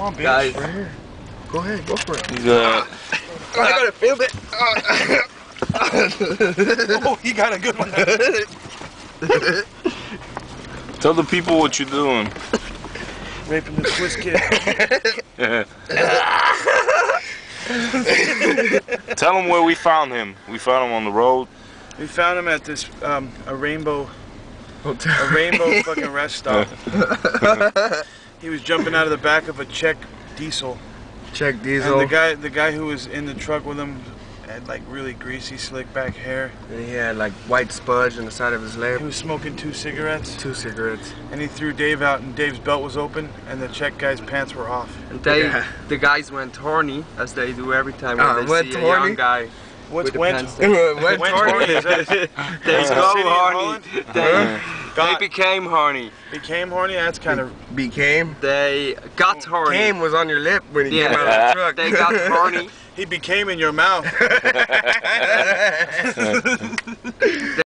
Come on, bitch. Guys. Right here. Go ahead, go for it. He's uh, I gotta feel it. oh, he got a good one. tell the people what you're doing. Raping the Swiss kid. tell them where we found him. We found him on the road. We found him at this um, a rainbow Hotel. a rainbow fucking rest stop. He was jumping out of the back of a Czech diesel. Check diesel. And the guy the guy who was in the truck with him had like really greasy slick back hair. And he had like white spudge on the side of his lip. He was smoking two cigarettes Two cigarettes. and he threw Dave out and Dave's belt was open and the Czech guy's pants were off. And they, Yeah. the guys went horny, as they do every time when uh, they went see a horny? young guy. What's With the went? pants Went Went horny. horny. Is They Is it a go horny. Holland? Got, they became horny. Became horny? That's kind of... Became? They got horny. Came was on your lip when he yeah. came out of the truck. They got horny. he became in your mouth.